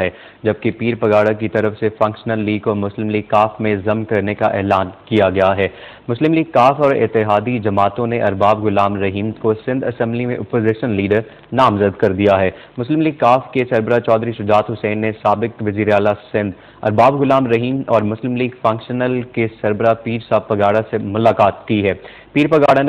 है, जबकि पीर पगाड़ा की तरफ़ से फंक्शनल लीग को मुस्लिम लीग काफ में जम करने का ऐलान किया गया है। मुस्लिम लीग काफ और इतिहादी जमातों ने अरबाब गुलाम रहीम को सिंध असम्बली में अपोजिशन लीडर नामजद कर दिया है। मुस्लिम लीग काफ के सरबरा चौधरी शुजात हुसैन ने सबक वज़ीर अला सिंध, अरबाब गुलाम रहीम और मुस्लिम लीग फंक्शनल के सरबरा पीर साहब पगाड़ा से मुलाकात की है। पीर पगाड़ा